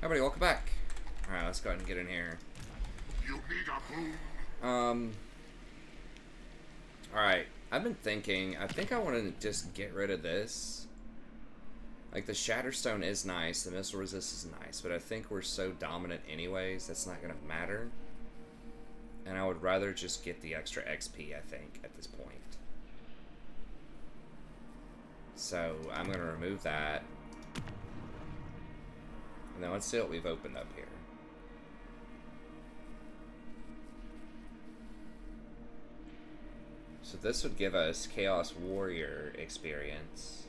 Everybody, welcome back. Alright, let's go ahead and get in here. You need a? Um. Alright, I've been thinking, I think I want to just get rid of this. Like, the Shatterstone is nice, the Missile Resist is nice, but I think we're so dominant anyways, that's not going to matter. And I would rather just get the extra XP, I think, at this point. So, I'm going to remove that. Then let's see what we've opened up here. So this would give us Chaos Warrior experience.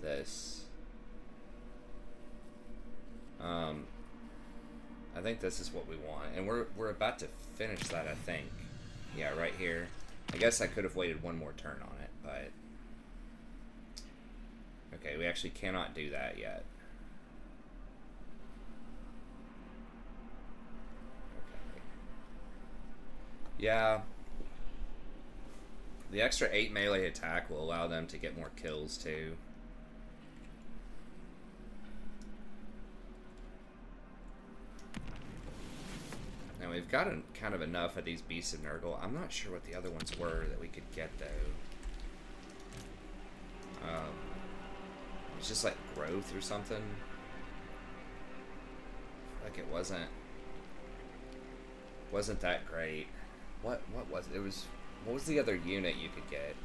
This. Um, I think this is what we want. And we're, we're about to finish that, I think. Yeah, right here. I guess I could have waited one more turn on it, but... Okay, we actually cannot do that yet. Okay. Yeah. The extra 8 melee attack will allow them to get more kills too. Now we've got kind of enough of these Beasts of Nurgle. I'm not sure what the other ones were that we could get though. Um, it's just like growth or something. Like it wasn't wasn't that great. What what was it? It was what was the other unit you could get?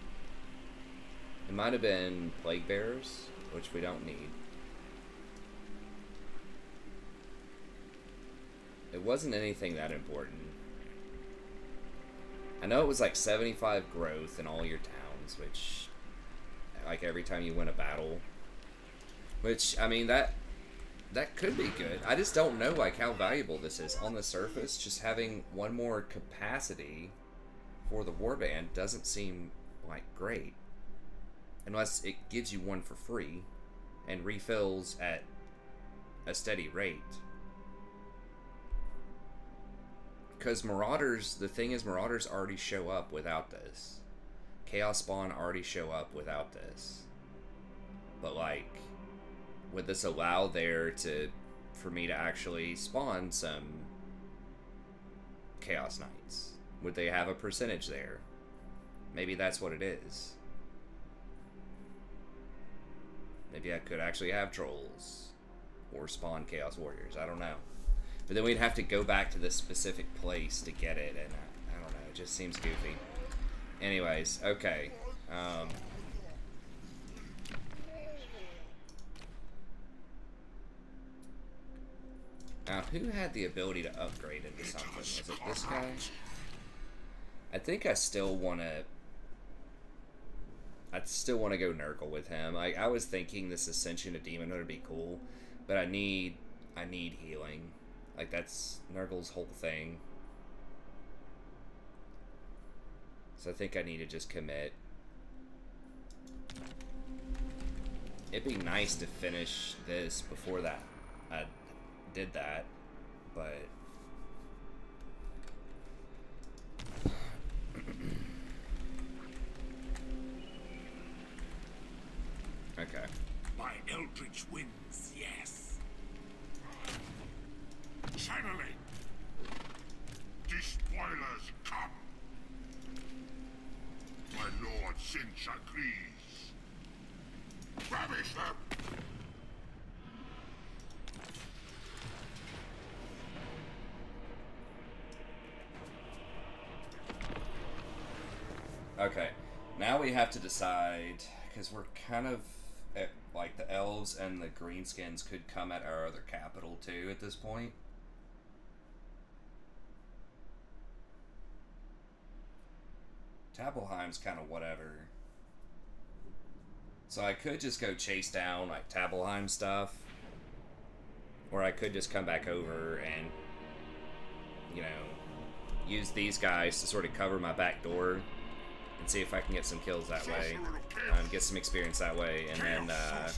It might have been plague bearers, which we don't need. It wasn't anything that important. I know it was like 75 growth in all your towns, which like every time you win a battle. Which I mean that that could be good. I just don't know like how valuable this is on the surface. Just having one more capacity for the warband doesn't seem like great. Unless it gives you one for free and refills at a steady rate. Because Marauders, the thing is, Marauders already show up without this. Chaos Spawn already show up without this. But, like, would this allow there to, for me to actually spawn some Chaos Knights? Would they have a percentage there? Maybe that's what it is. Maybe I could actually have trolls or spawn Chaos Warriors. I don't know. But then we'd have to go back to this specific place to get it, and I, I don't know. It just seems goofy. Anyways, okay. Um, now, who had the ability to upgrade into something? Was it this guy? I think I still want to... I still want to go Nurgle with him. I, I was thinking this Ascension to Demonhood would be cool, but I need I need healing. Like, that's Nurgle's whole thing. So I think I need to just commit. It'd be nice to finish this before that I did that, but... okay. By Eldritch winds, yes. Finally! Despoilers come! My lord Tzeentch agrees. Ravish them! We have to decide because we're kind of at, like the elves and the greenskins could come at our other capital too at this point. Talabheim's kind of whatever. So I could just go chase down like Talabheim stuff, or I could just come back over and you know use these guys to sort of cover my back door and see if I can get some kills that way, um, get some experience that way, and then, uh,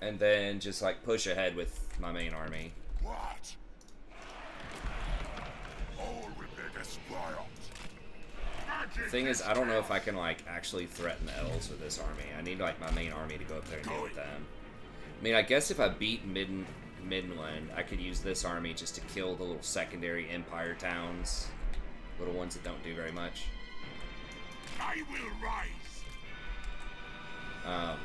and then just like push ahead with my main army. The thing is, I don't know if I can like actually threaten the elves with this army. I need like my main army to go up there and deal with them. I mean, I guess if I beat Midden Middenland, I could use this army just to kill the little secondary empire towns, little ones that don't do very much. I will rise. Um,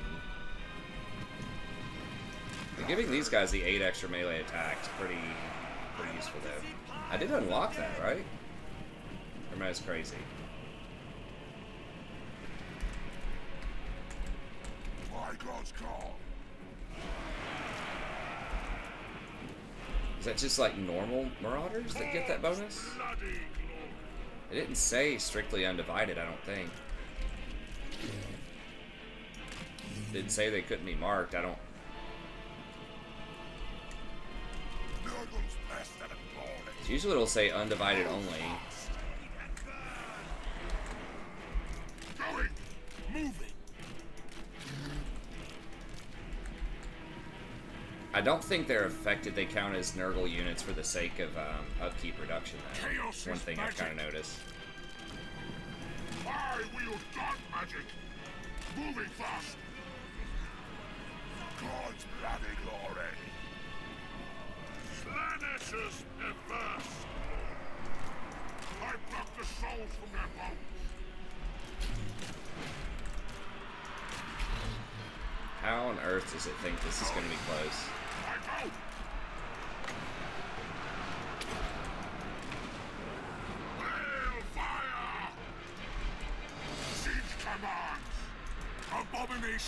giving these guys the eight extra melee attacks pretty pretty useful though. I did unlock that, right? Or am I just crazy? Call. Is that just like normal marauders that get that bonus? It didn't say strictly undivided, I don't think. Didn't say they couldn't be marked. I don't. Nurgle's best and applauded. Usually it'll say undivided only. I don't think they're affected. They count as Nurgle units for the sake of um, upkeep reduction. Though. Chaos One thing I've kind of magic. noticed. I wield dark magic. Moving fast. God's bloody glory. Slaanesh's perverse. I pluck the souls from their bones. How on earth does it think this is going to be close?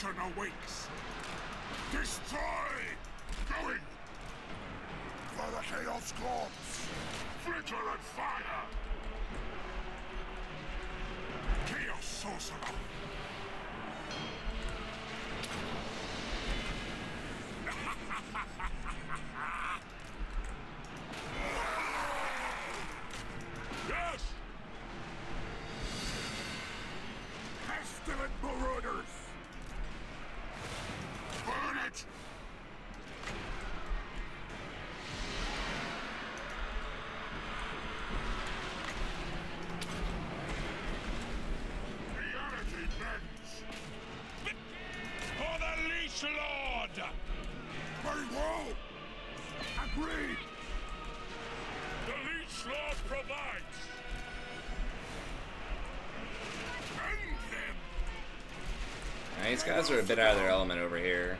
Abomination awakes! Destroy! Going! For the Chaos Corps! Flicker and fire! Chaos Sorcerer! Yes! Pestilent marauders! These guys are a bit out of their element over here.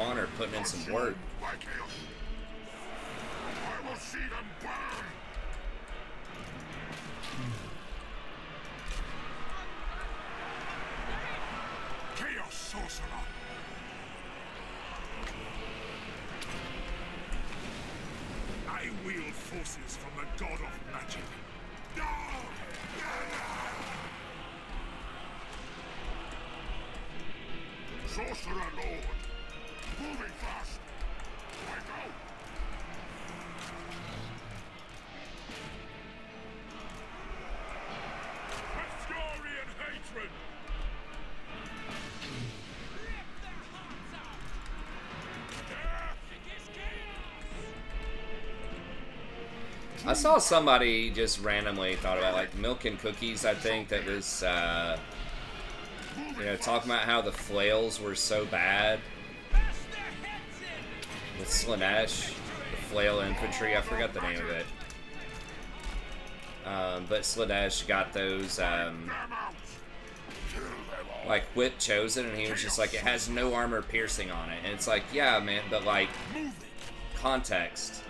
Are putting in some work. I wield forces from the god of magic. Sorcerer Lord! Moving fast! I go! Fury and hatred! I saw somebody just randomly thought about like milk and cookies. I think that was uh, you know talking about how the flails were so bad with Slaanesh, the flail infantry. I forgot the name of it. Um, but Slaanesh got those um, like whip chosen, and he was just like, it has no armor piercing on it, and it's like, yeah, man, but like context,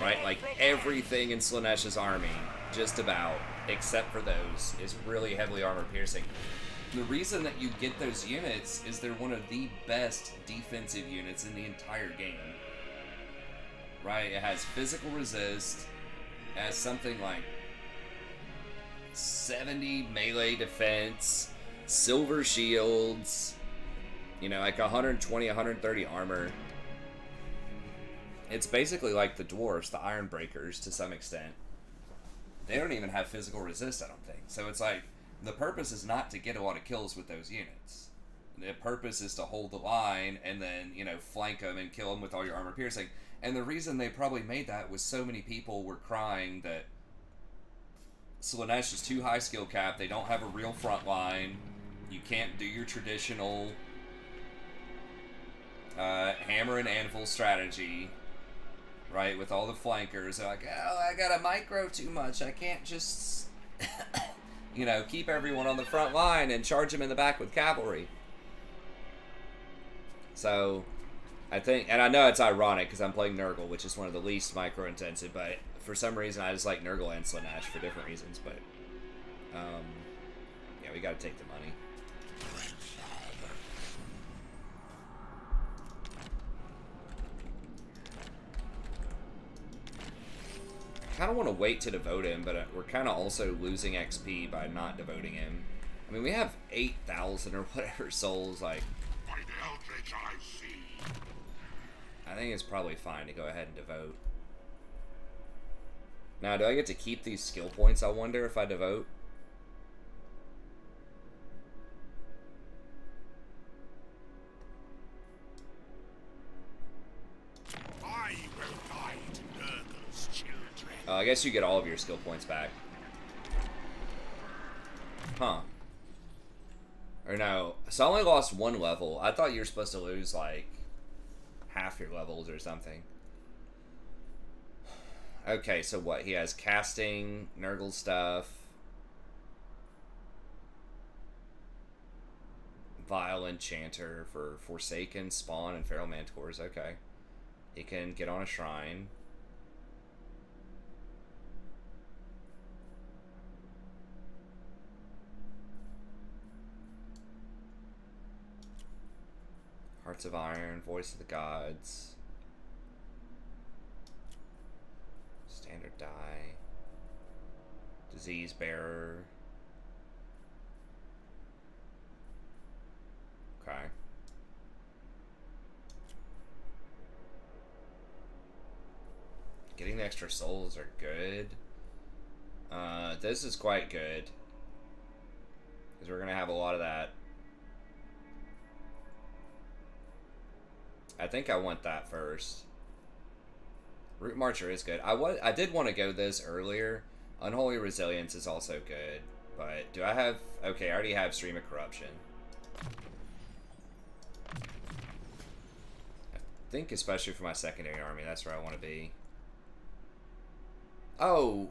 right? Like everything in Slaanesh's army, just about, except for those, is really heavily armor piercing. The reason that you get those units is they're one of the best defensive units in the entire game. Right? It has physical resist, has something like 70 melee defense, silver shields, you know, like 120, 130 armor. It's basically like the dwarves, the iron breakers to some extent. They don't even have physical resist, I don't think. So it's like the purpose is not to get a lot of kills with those units. The purpose is to hold the line and then, you know, flank them and kill them with all your armor piercing. And the reason they probably made that was so many people were crying that Slaanesh is too high skill cap. They don't have a real front line. You can't do your traditional uh, hammer and anvil strategy, right? With all the flankers, they're like, oh, I got a micro too much. I can't just, you know, keep everyone on the front line and charge them in the back with cavalry. So, I think, and I know it's ironic because I'm playing Nurgle, which is one of the least micro intensive, but for some reason I just like Nurgle and Slaanesh for different reasons. But, um, yeah, we got to take the money. Kind of want to wait to devote him, but uh, we're kind of also losing XP by not devoting him. I mean, we have 8,000 or whatever souls, like... By the eldritch I. I think it's probably fine to go ahead and devote. Now, do I get to keep these skill points, I wonder, if I devote? Uh, I guess you get all of your skill points back. Huh. Or no, so I only lost one level. I thought you were supposed to lose, like, half your levels or something. Okay, so what? He has casting, Nurgle stuff, Vile Enchanter for Forsaken, Spawn, and Feral Mantors. Okay. He can get on a shrine. Hearts of Iron, Voice of the Gods. Standard die. Disease Bearer. Okay. Getting the extra souls are good. Uh, this is quite good. Because we're going to have a lot of that. I think I want that first. Root Marcher is good. I was I did want to go this earlier. Unholy Resilience is also good. But do I have okay, I already have Stream of Corruption. I think especially for my secondary army, that's where I want to be. Oh.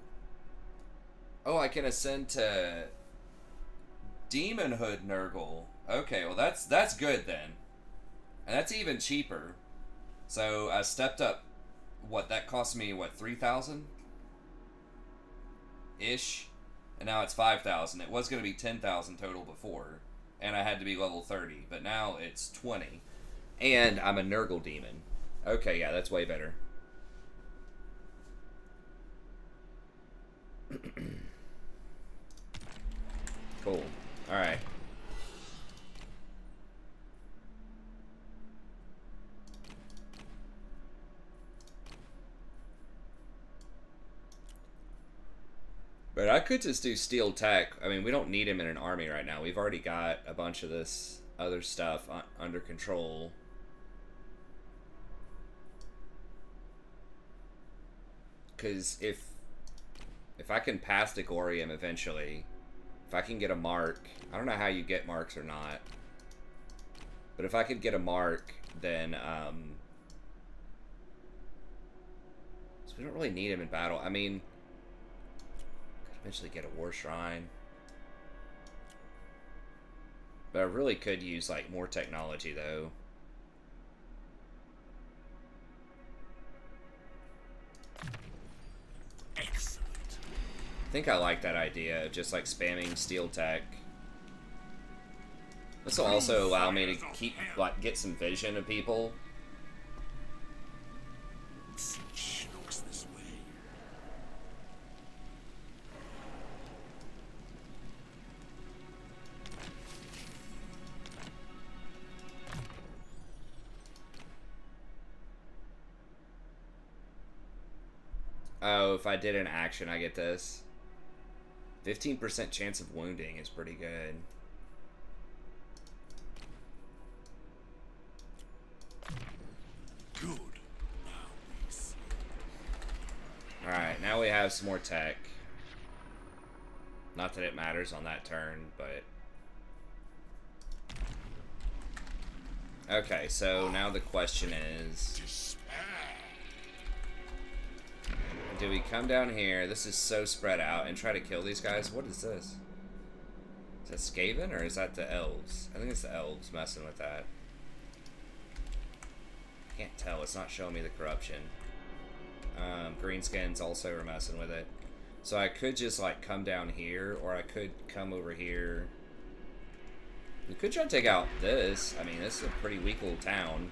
Oh, I can ascend to Demonhood Nurgle. Okay, well that's that's good then. And that's even cheaper. So I stepped up what that cost me what 3000 ish. And now it's 5000 it was going to be 10000 total before. And i had to be level 30 but now it's 20 and i'm a nurgle demon. Okay yeah that's way better. Cool. All right could just do steal tech. I mean, we don't need him in an army right now. We've already got a bunch of this other stuff un under control. Because if if I can pass Degorium eventually, if I can get a mark, I don't know how you get marks or not, but if I could get a mark, then, um, so we don't really need him in battle. I mean, eventually get a War Shrine. But I really could use, like, more technology, though. Excellent. I think I like that idea of just like spamming steal tech. This will also allow me to keep like get some vision of people. Did an action, I get this. 15% chance of wounding is pretty good. Good. Now we see. Alright, now we have some more tech. Not that it matters on that turn, but... Okay, so now the question is... Do we come down here? This is so spread out and try to kill these guys? What is this? Is that Skaven or is that the elves? I think it's the elves messing with that. Can't tell. It's not showing me the corruption. Um, Greenskins also are messing with it. So I could just like come down here or I could come over here. We could try to take out this. I mean, this is a pretty weak little town.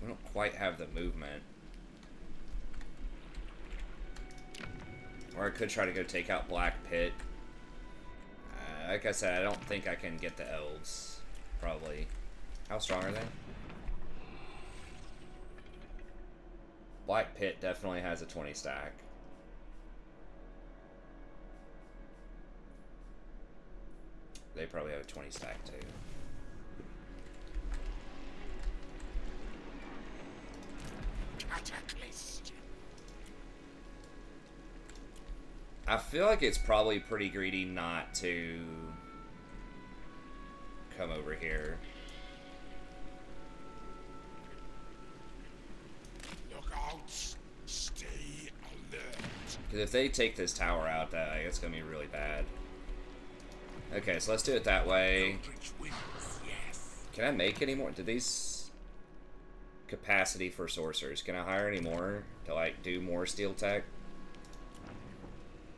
We don't quite have the movement. Or I could try to go take out Black Pit. Uh, like I said, I don't think I can get the elves. Probably. How strong are they? Black Pit definitely has a 20 stack. They probably have a 20 stack too. I feel like it's probably pretty greedy not to come over here. Look out. Stay alert. Because if they take this tower out, that it's going to be really bad. Okay, so let's do it that way. Eldritch winds. Yes. Can I make any more? Do these capacity for sorcerers? Can I hire any more to like do more steal tech?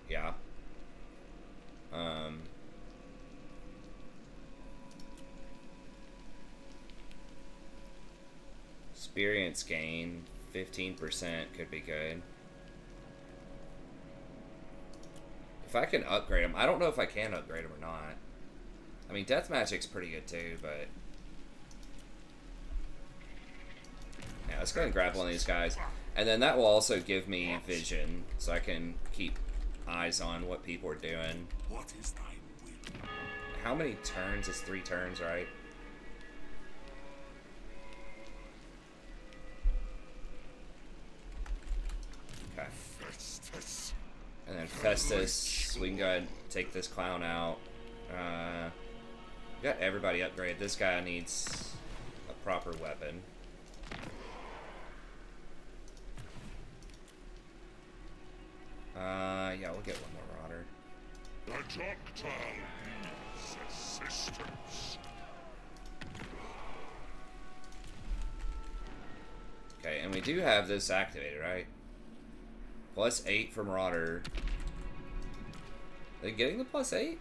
Yeah. Um. Experience gain, 15% could be good. If I can upgrade them, I don't know if I can upgrade them or not. I mean, Death Magic's pretty good too, but yeah, let's go ahead and grab one of these guys, and then that will also give me vision, so I can keep eyes on what people are doing. What is thy will? How many turns is three turns, right? Okay. And then Festus, we can go ahead and take this clown out. Uh, got everybody upgraded. This guy needs a proper weapon. Uh, yeah, we'll get one more Rodder. The doctor needs assistance. Okay, and we do have this activated, right? Plus 8 from Marauder. Are they getting the plus 8?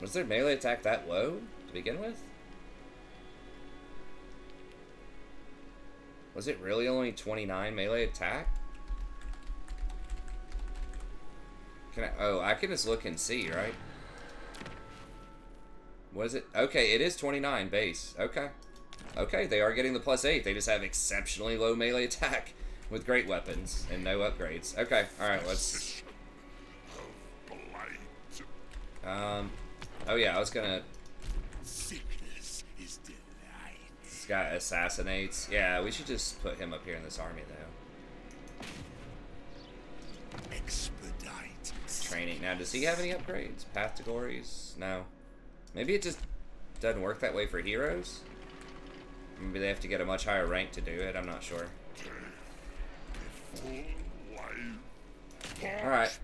Was their melee attack that low to begin with? Was it really only 29 melee attack? Can I? Oh, I can just look and see, right? Was it? Okay, it is 29 base. Okay. Okay, they are getting the plus 8. They just have exceptionally low melee attack with great weapons and no upgrades. Okay, alright, let's... Physician of blight. Um, oh yeah, I was gonna guy assassinates. Yeah, we should just put him up here in this army, though. Expedite. Training. Now, does he have any upgrades? Path to glories? No. Maybe it just doesn't work that way for heroes? Maybe they have to get a much higher rank to do it. I'm not sure. Alright.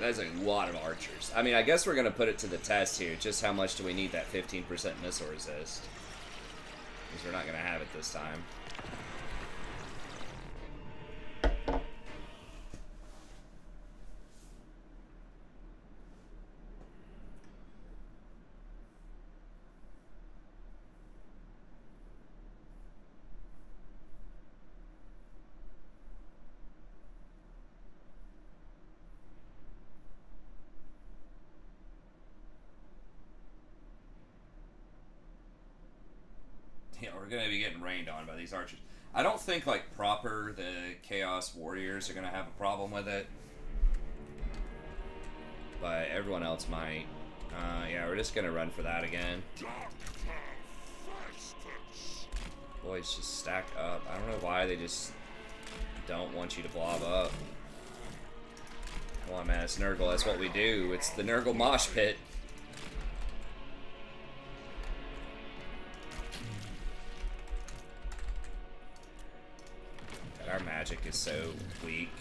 That's a lot of archers. I mean, I guess we're going to put it to the test here. Just how much do we need that 15% missile resist? Because we're not going to have it this time. We're gonna be getting rained on by these archers. I don't think like proper the Chaos Warriors are gonna have a problem with it, but everyone else might. Uh, yeah, we're just gonna run for that again. Boys, just stack up. I don't know why they just don't want you to blob up. Come on, man, it's Nurgle. That's what we do. It's the Nurgle mosh pit. So weak.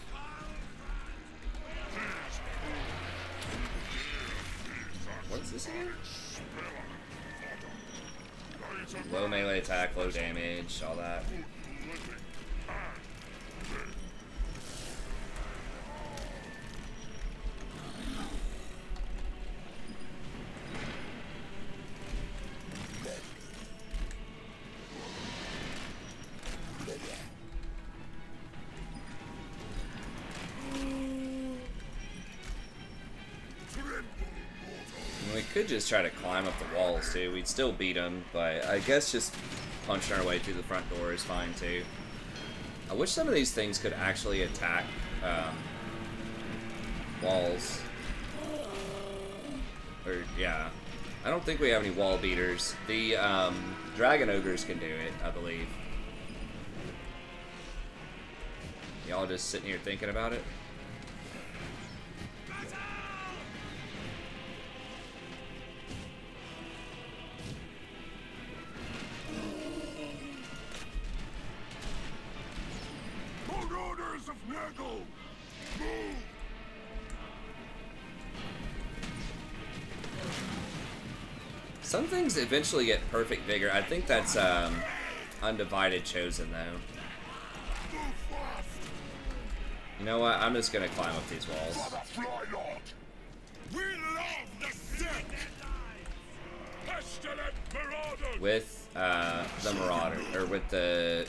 What's this again? Low melee attack, low damage, all that. Just try to climb up the walls too. We'd still beat them, but I guess just punching our way through the front door is fine too. I wish some of these things could actually attack um, walls. Or yeah, I don't think we have any wall beaters. The um, dragon ogres can do it, I believe. Y'all just sitting here thinking about it. Eventually get perfect vigor. I think that's um, undivided chosen though. You know what? I'm just gonna climb up these walls. With uh, the Marauder, or with the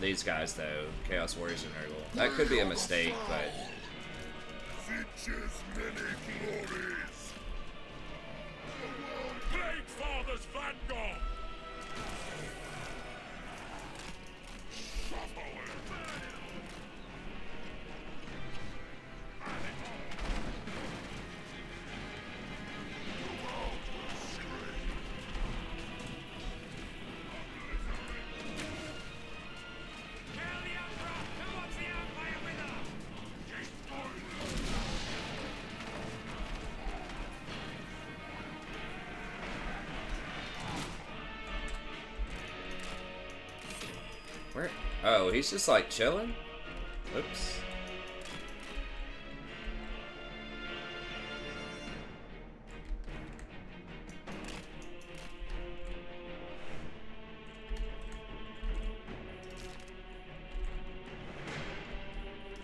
these guys though, Chaos Warriors and Nurgle. That could be a mistake, but Oh, he's just like chilling. Oops.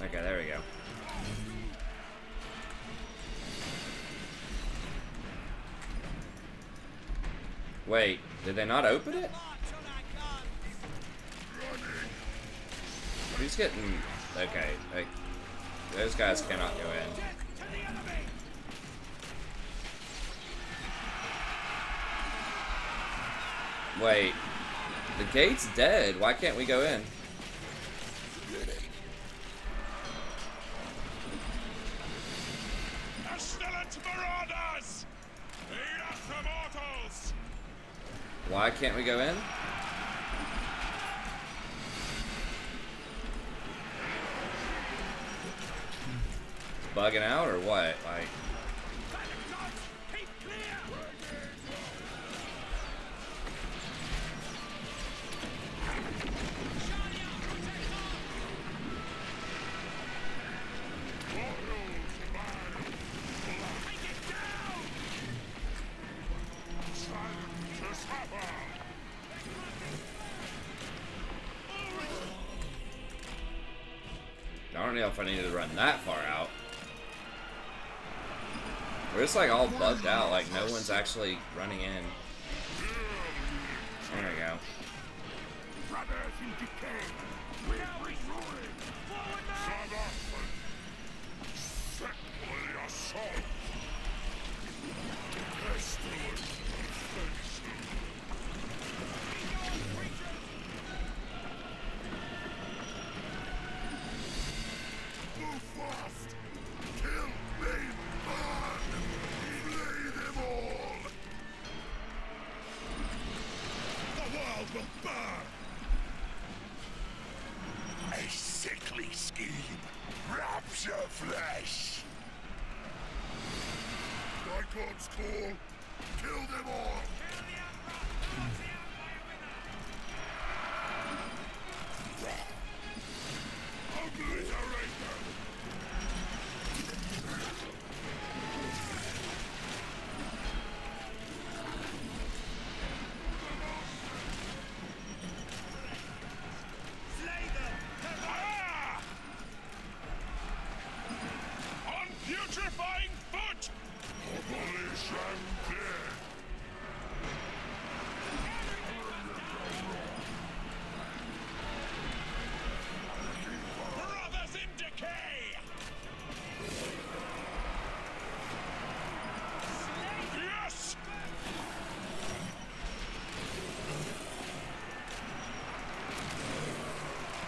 Okay, there we go. Wait, did they not open it? gate's dead. Why can't we go in? Why can't we go in? Don't know if I need to run that far out. We're just like all bugged out, like no one's actually running in. There we go.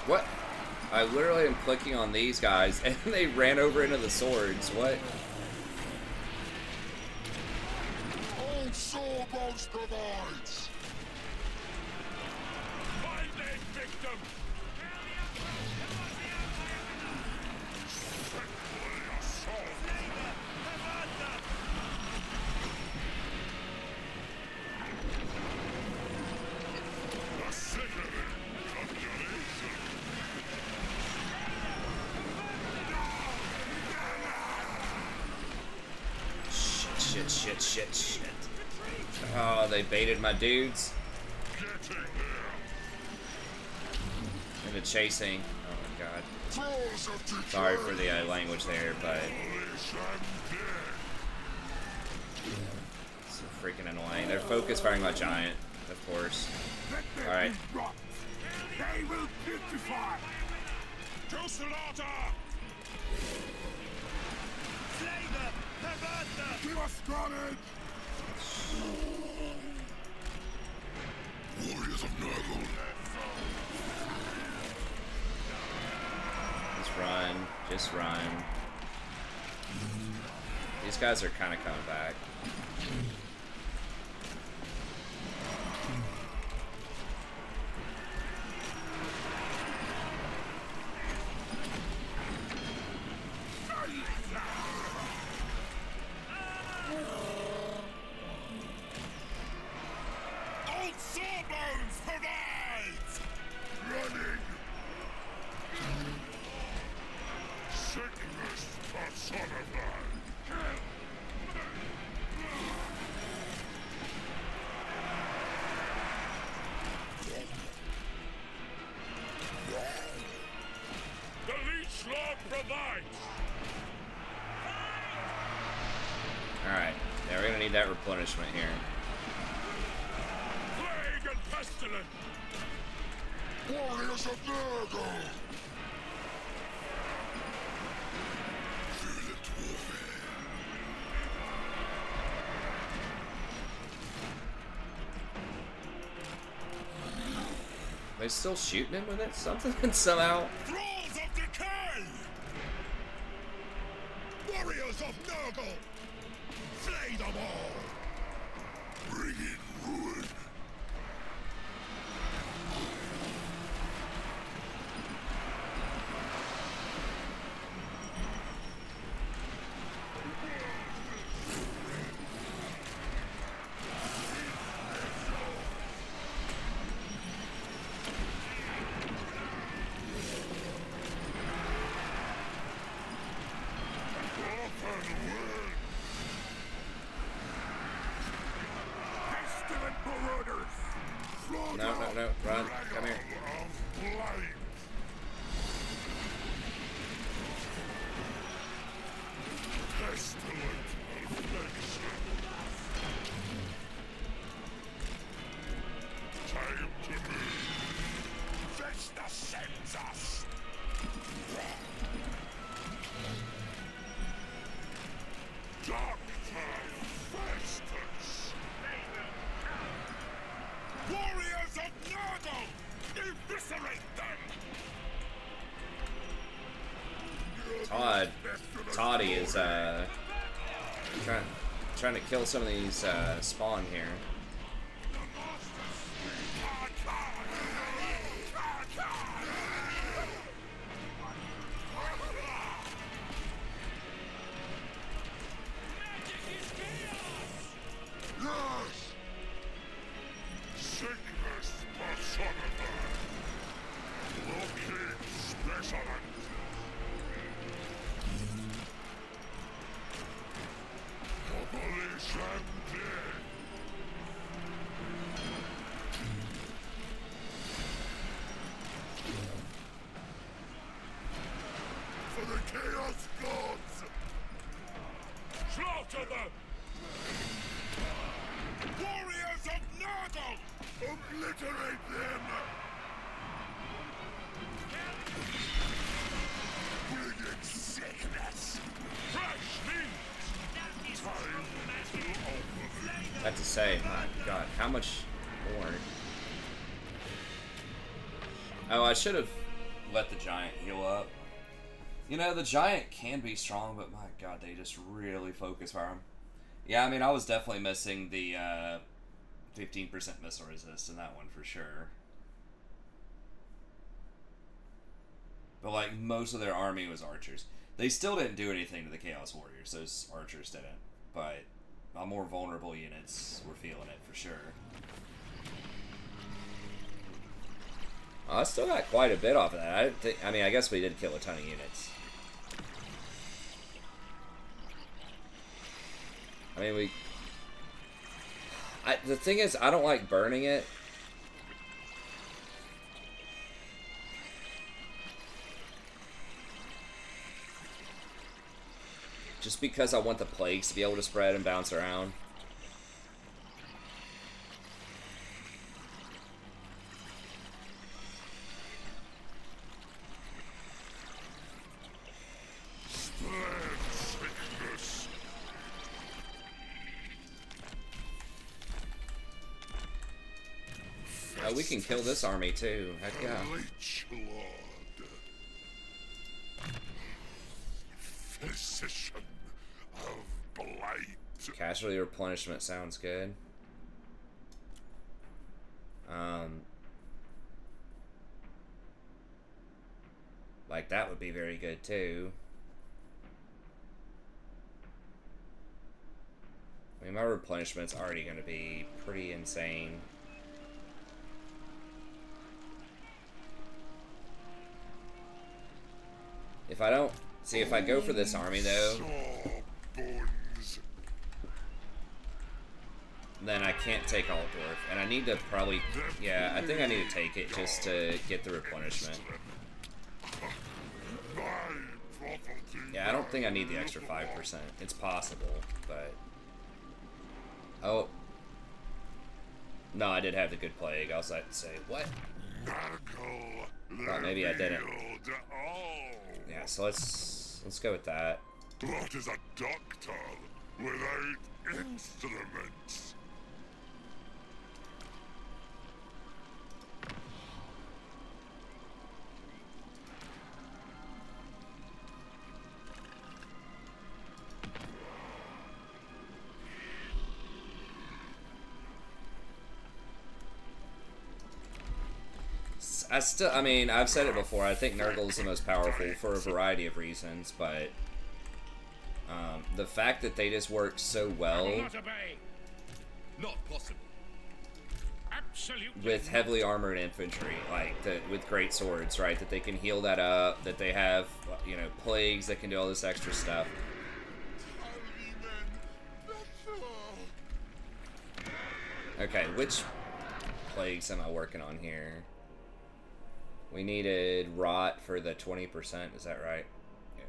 What? I literally am clicking on these guys and they ran over into the swords. What? Old Sawbones provides! They baited my dudes Getting the chasing. Oh my god. Trolls of decay! Sorry for the uh, language there, but Abolish and dead! it's so freaking annoying. They're focus firing my giant, of course. Alright. be rot! They will putrefy! To slaughter! Slay them! Pervert them! Give us carnage! Warriors of Nurgle! Just run. Just run. These guys are kind of coming back. That replenishment here. Plague and pestilence! Warriors of Nurgle! Violent! They still shooting him with it? Something somehow. Todd, Toddy is uh trying trying to kill some of these uh, spawn here. Should have let the giant heal up. You know, the giant can be strong, but my god, they just really focus fire him. Yeah, I mean, I was definitely missing the uh, 15% missile resist in that one for sure. But, like, most of their army was archers. They still didn't do anything to the Chaos Warriors. Those archers didn't. But my more vulnerable units were feeling it for sure. I still got quite a bit off of that. I, didn't think, I mean, I guess we did kill a ton of units. I mean, we. I, the thing is, I don't like burning it. Just because I want the plagues to be able to spread and bounce around. Can kill this army too. Heck yeah. Physician of blight. Casualty replenishment sounds good. Um, like that would be very good too. I mean, my replenishment's already going to be pretty insane. If I don't see if I go for this army though, then I can't take all Altdorf, and I need to probably, yeah, I think I need to take it just to get the replenishment. Yeah, I don't think I need the extra five percent. It's possible, but oh, no, I did have the good plague. I was like say what? Maybe I didn't. Yeah, so let's let's go with that. What is a doctor without instruments? I still, I mean, I've said it before. I think Nurgle is the most powerful for a variety of reasons, but um, the fact that they just work so well Not possible. Absolutely. with heavily armored infantry, like the, with great swords, right? That they can heal that up. That they have, you know, plagues that can do all this extra stuff. Okay, which plagues am I working on here? We needed rot for the 20%, is that right? Yeah.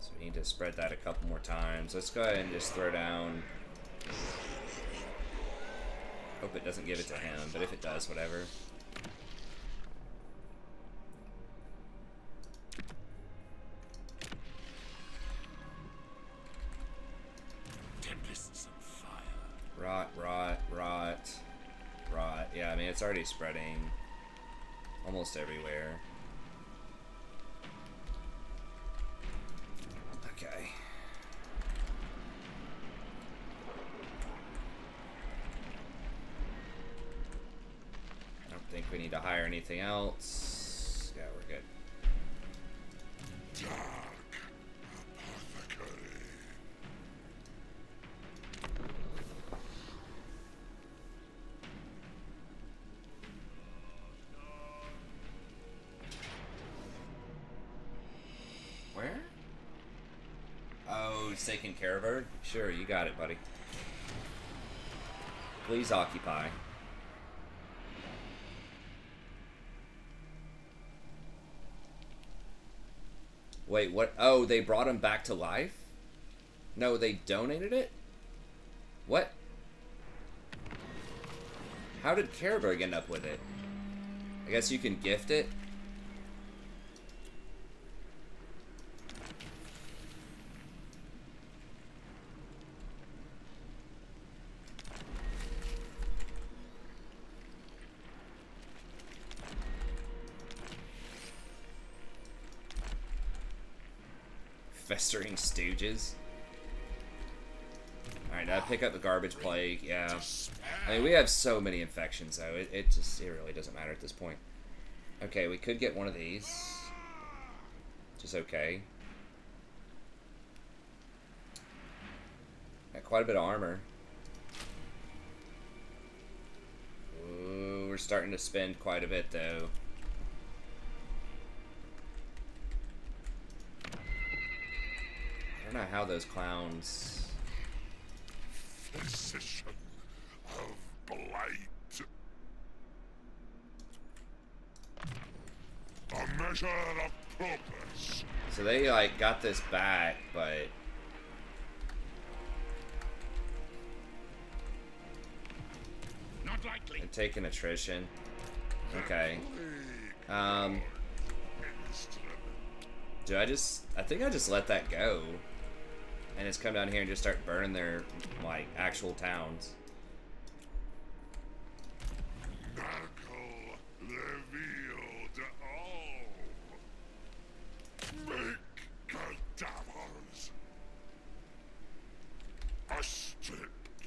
So we need to spread that a couple more times. Let's go ahead and just throw down... Hope it doesn't give it to him, but if it does, whatever. It's already spreading almost everywhere. Okay. I don't think we need to hire anything else. He's taking care of her? Sure, you got it, buddy. Please occupy. Wait, what? Oh, they brought him back to life? No, they donated it? What? How did Karaberg end up with it? I guess you can gift it? Festering stooges. Alright, now pick up the garbage plague, yeah. I mean, we have so many infections, though. It, it just, it really doesn't matter at this point. Okay, we could get one of these. Just okay. Got quite a bit of armor. Ooh, we're starting to spend quite a bit, though. How those clowns... Physician of blight. A measure of purpose. So they, like, got this back, but... Not likely. They're taking attrition. Okay. Um... Do I just... I think I just let that go. And just come down here and just start burning their, like, actual towns. Miracle revealed all. Make cadavers. A step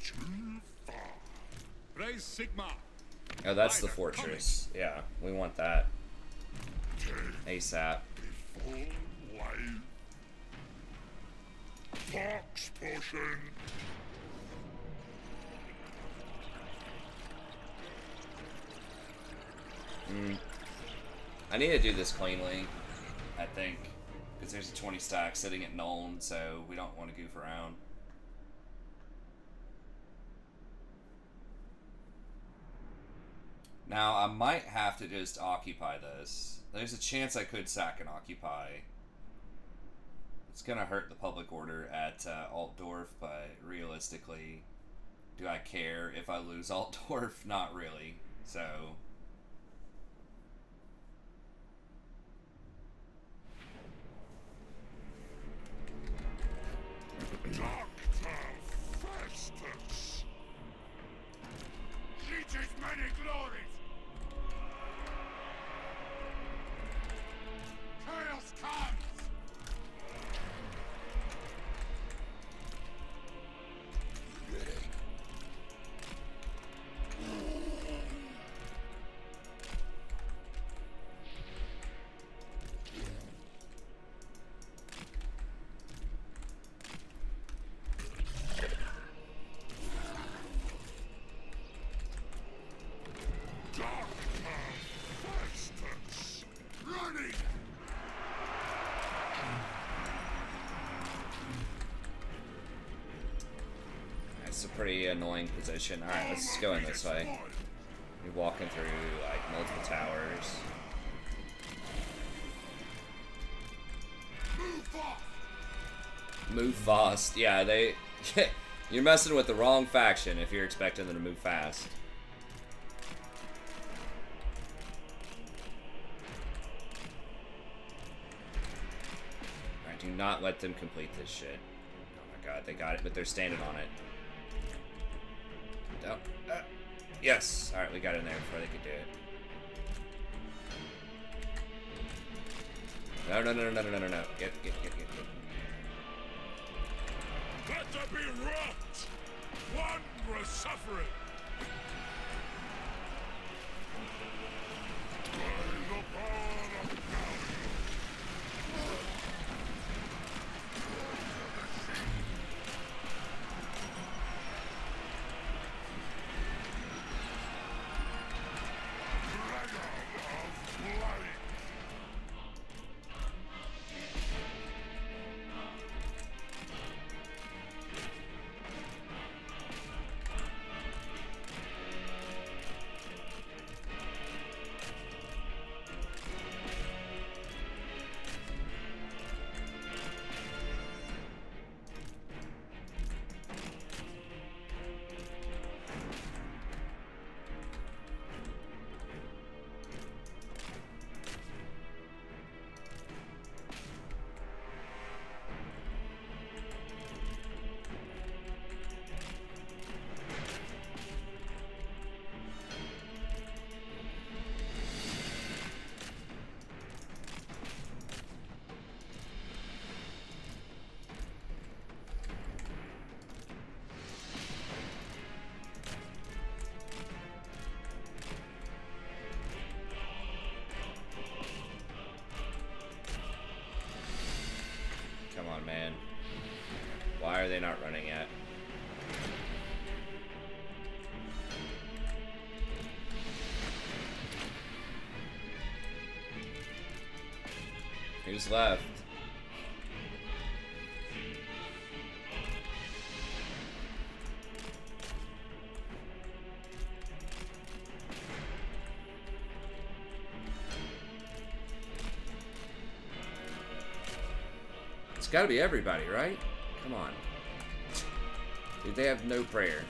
too far. Raise Sigma. Oh, that's the fortress. Yeah, we want that. ASAP. Potion. Mm. I need to do this cleanly, I think. Because there's a 20 stack sitting at Nuln, so we don't want to goof around. Now, I might have to just occupy this. There's a chance I could sack and occupy. It's gonna hurt the public order at uh, Altdorf, but realistically, do I care if I lose Altdorf? Not really. So, pretty annoying position. Alright, let's just go in this way. You're walking through like multiple towers. Move fast. Yeah, they. you're messing with the wrong faction if you're expecting them to move fast. Alright, do not let them complete this shit. Oh my god, they got it, but they're standing on it. Yes! Alright, we got in there before they could do it. No, no, no, no, no, no, no, no. Get, get, get, get, get. Let there be rot! Wondrous suffering! Are they not running yet? Who's left? It's gotta be everybody, right? Come on. They have no prayer.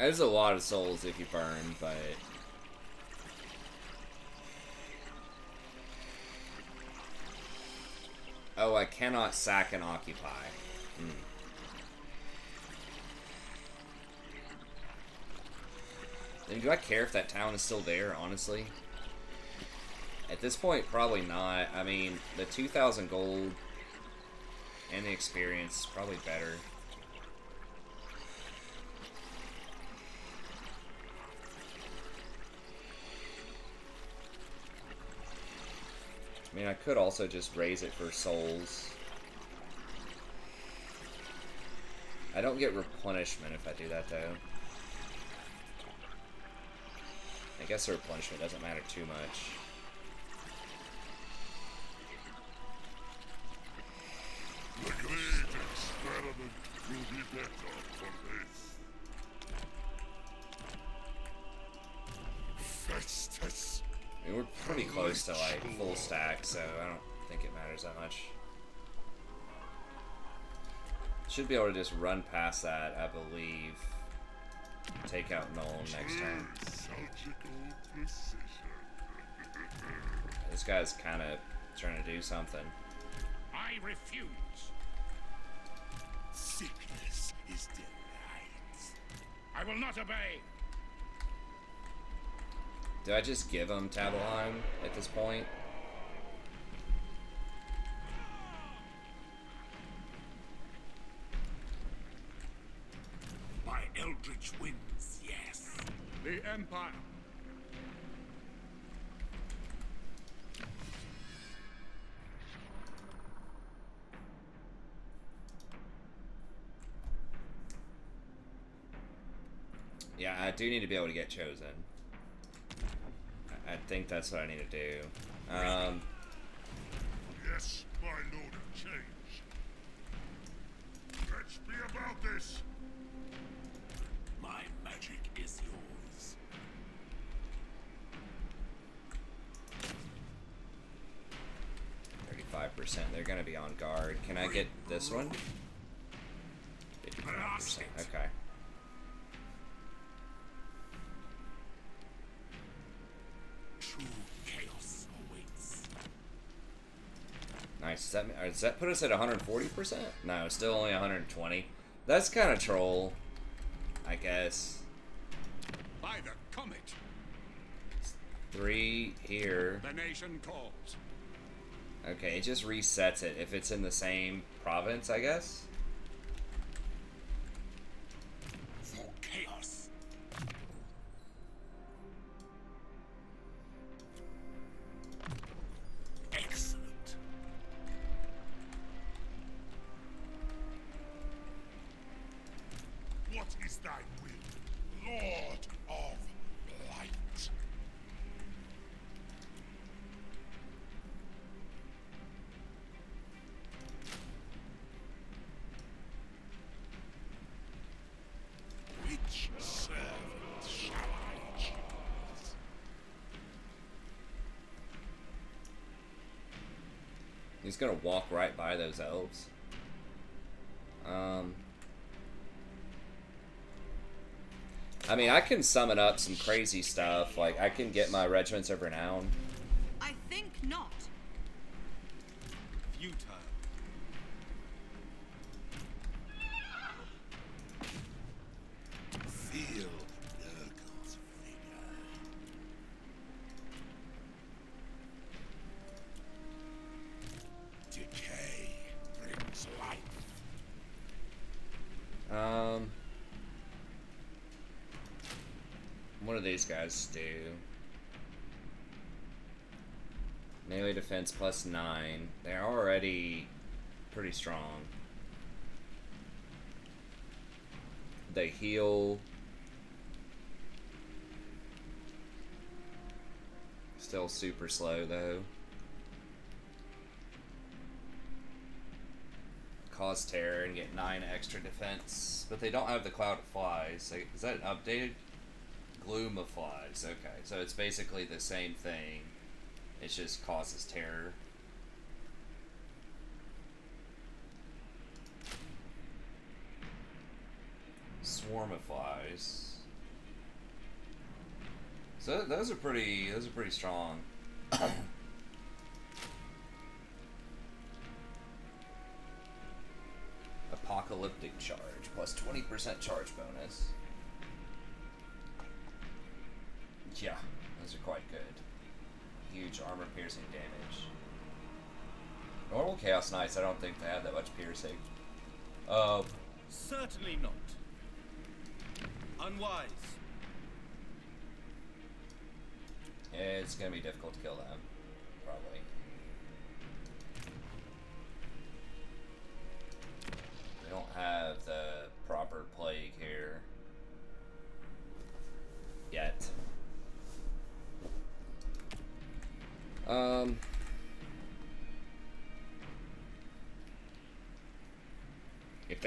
There's a lot of souls if you burn, but Oh, I cannot sack and occupy. Hmm. Do I care if that town is still there, honestly? At this point, probably not. I mean, the 2,000 gold and the experience is probably better. Mean, I could also just raise it for souls. I don't get replenishment if I do that, though. I guess the replenishment doesn't matter too much. The great experiment will be better close to, like, full stack, so I don't think it matters that much. Should be able to just run past that, I believe. Take out Nuln next turn. This guy's kind of trying to do something. I refuse. Sickness is delight. I will not obey. Do I just give him Talabheim at this point? By Eldritch winds, yes. The Empire. Yeah, I do need to be able to get chosen. I- I think that's what I need to do. Um, Yes, my lord of change. Let's be about this. My magic is yours. Thirty-five percent. They're gonna be on guard. Can I get this one? Okay. Does that, does that put us at 140%? No, it's still only 120. That's kind of troll, I guess. By the comet. Three here. The nation calls. Okay, it just resets it if it's in the same province, I guess. Thy will, Lord of Light? Which servant shall I choose? He's gonna walk right by those elves. Um. I mean, I can summon up some crazy stuff. Like, I can get my regiments renown. I guys do? Melee defense plus 9. They're already pretty strong. They heal. Still super slow though. Cause terror and get 9 extra defense. But they don't have the cloud of flies. Is that updated? Flies. Okay, so it's basically the same thing. It just causes terror. Swarm of flies. So those are pretty. Those are pretty strong. Apocalyptic charge plus twenty percent charge bonus. Those are quite good. Huge armor piercing damage. Normal Chaos Knights, I don't think they have that much piercing. Uh, Certainly not. Unwise. it's gonna be difficult to kill them, probably.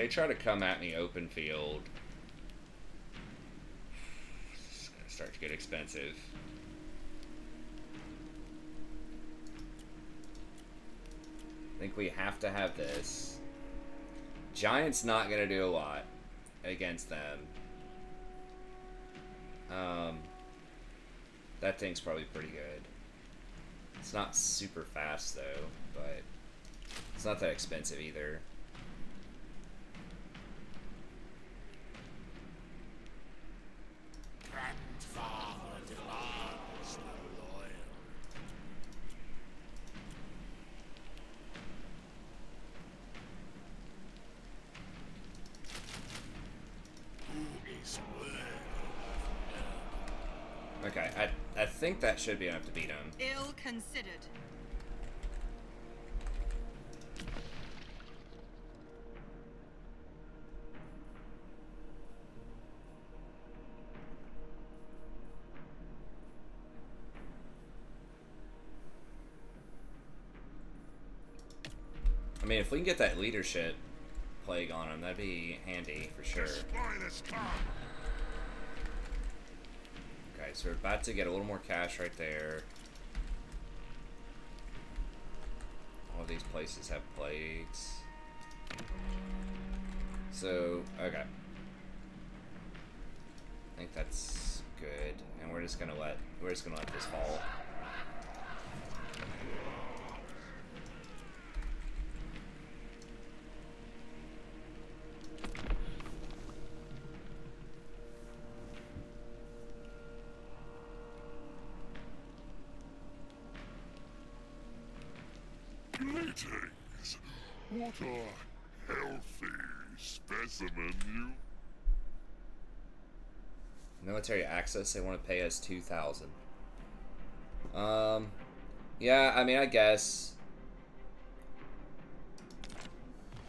They try to come at me open field, it's gonna start to get expensive. I think we have to have this. Giant's not gonna do a lot against them. Um, that thing's probably pretty good. It's not super fast though, but it's not that expensive either. Grandfather demands no loyal. Who is worthy of Okay, I I think that should be enough to beat him. Ill considered. I mean, if we can get that leadership plague on him, that'd be handy for sure. Okay, so we're about to get a little more cash right there. All these places have plates. So, okay. I think that's good. And we're just gonna let we're just gonna let this fall. Greetings. What a healthy specimen you. Military access, they want to pay us 2000 Um, yeah, I mean, I guess.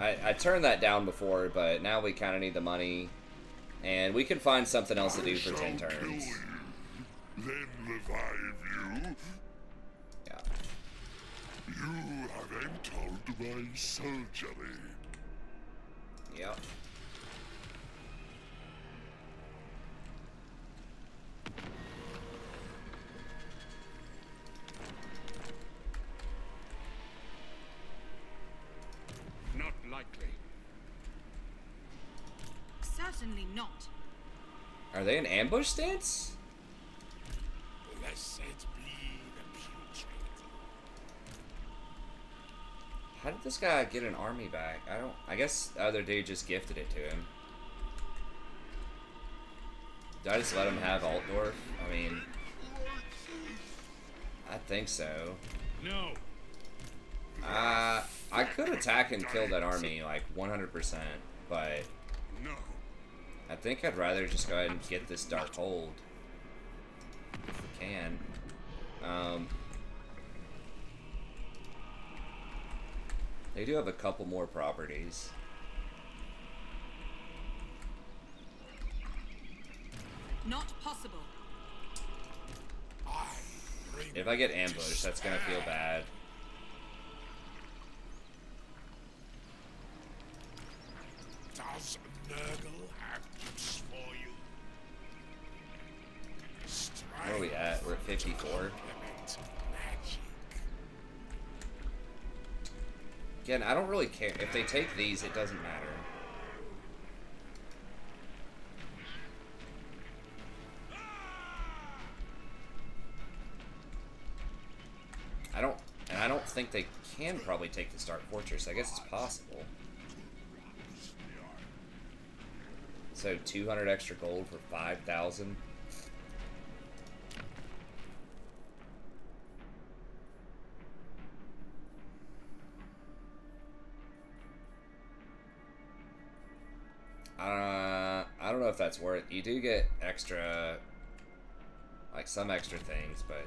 I, I turned that down before, but now we kind of need the money. And we can find something else to do for 10 turns. then revive you. Yeah. You have entered my surgery. Yep. Certainly not. Are they in ambush stance? Blessed be the putrid. How did this guy get an army back? I don't. I guess the other dude just gifted it to him. Did I just let him have Altdorf? I mean, I think so. No. Uh, I could attack and kill that army like 100%, but No. I think I'd rather just go ahead and get this Dark Hold. If we can. Um, they do have a couple more properties. Not possible. If I get ambushed, that's gonna feel bad. Does Are we at? We're at 54. Again, I don't really care. If they take these, it doesn't matter. I don't, and I don't think they can probably take the Dark Fortress. I guess it's possible. So 200 extra gold for 5,000. If that's worth. You do get extra, like some extra things, but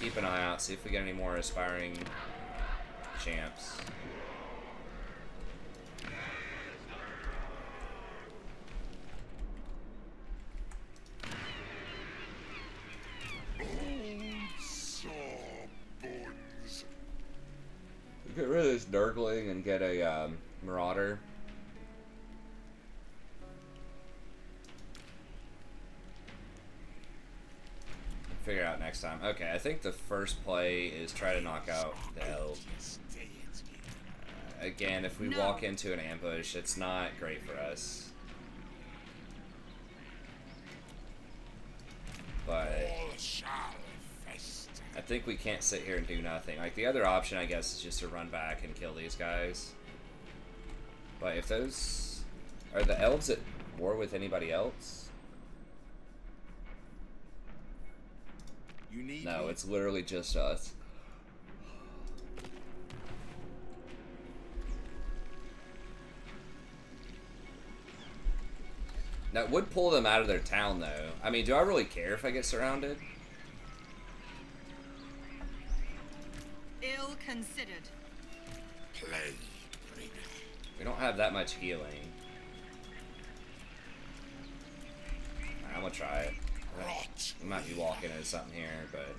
keep an eye out. See if we get any more aspiring champs. Get rid of this Nurgling and get a um, Marauder. figure out next time. Okay, I think the first play is try to knock out the elves. Uh, again, if we No. walk into an ambush, it's not great for us. But All shall fester. I think we can't sit here and do nothing. Like the other option, I guess, is just to run back and kill these guys. But if those are the elves at war with anybody else? You need No, me? it's literally just us. That would pull them out of their town, though. I mean, do I really care if I get surrounded? Ill considered. plague bringer. We don't have that much healing. I'm gonna try it. We might be walking into something here, but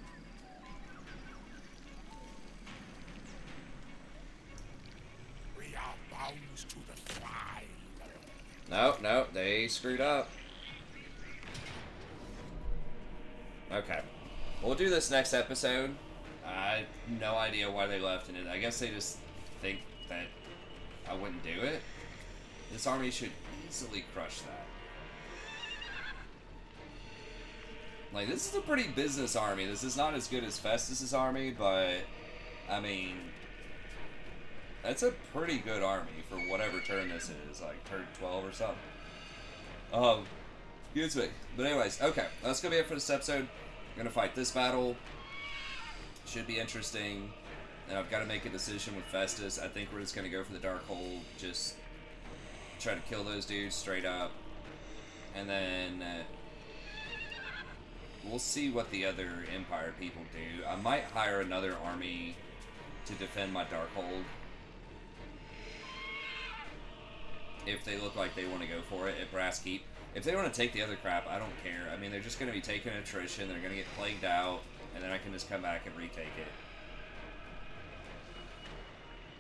We are bound to the fly. no, no, they screwed up. Okay, we'll do this next episode. I have no idea why they left in it. I guess they just think that I wouldn't do it. This army should easily crush that. Like, this is a pretty business army. This is not as good as Festus's army, but I mean, that's a pretty good army for whatever turn this is, like turn 12 or something. Um, excuse me. But anyways, okay, that's gonna be it for this episode. I'm gonna fight this battle. Should be interesting. And I've got to make a decision with Festus. I think we're just gonna go for the Dark Hold. Just try to kill those dudes straight up, and then uh, we'll see what the other Empire people do. I might hire another army to defend my Darkhold. If they look like they want to go for it at Brass Keep. If they want to take the other crap, I don't care. I mean, they're just going to be taking attrition. They're going to get plagued out, and then I can just come back and retake it.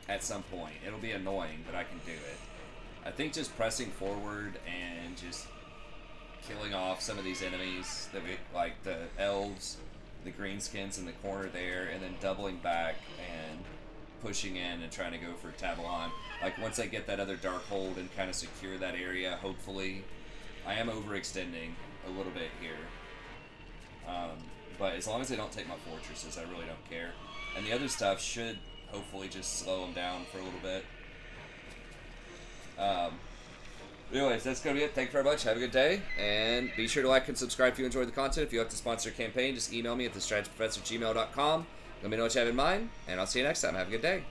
At some point. It'll be annoying, but I can do it. I think just pressing forward and just killing off some of these enemies that we like the elves, the greenskins in the corner there, and then doubling back and pushing in and trying to go for Tabalon. Like once I get that other dark hold and kind of secure that area, hopefully, I am overextending a little bit here. Um, but as long as they don't take my fortresses, I really don't care. And the other stuff should hopefully just slow them down for a little bit. Um, Anyways, that's gonna be it. Thank you very much. Have a good day, and be sure to like and subscribe if you enjoyed the content. If you'd like to sponsor a campaign, just email me at thestrategyprofessor@gmail.com. Let me know what you have in mind, and I'll see you next time. Have a good day.